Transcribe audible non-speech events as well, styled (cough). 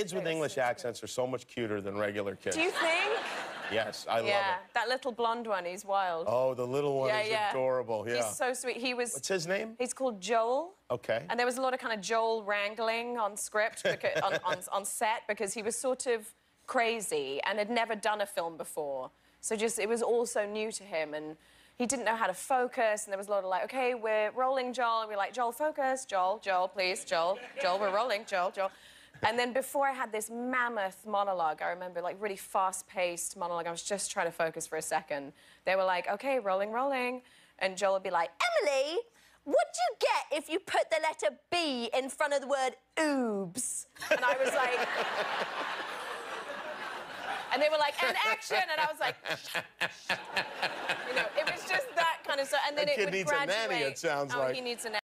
Kids with English accents are so much cuter than regular kids. Do you think? Yes, I love yeah, it. that little blonde one, he's wild. Oh, the little one yeah, is yeah. adorable. Yeah. He's so sweet. He was. What's his name? He's called Joel. Okay. And there was a lot of kind of Joel wrangling on script, because, on, on, on set, because he was sort of crazy and had never done a film before. So just, it was all so new to him. And he didn't know how to focus. And there was a lot of like, okay, we're rolling, Joel. And we're like, Joel, focus. Joel, Joel, please. Joel, Joel, we're rolling. Joel, Joel. And then before I had this mammoth monologue, I remember like really fast-paced monologue. I was just trying to focus for a second. They were like, okay, rolling, rolling. And Joel would be like, Emily, what do you get if you put the letter B in front of the word oobs? And I was like, (laughs) and they were like, and action, and I was like, you know, it was just that kind of stuff. And then That it kid would needs a nanny, it sounds oh, like. he needs a nanny.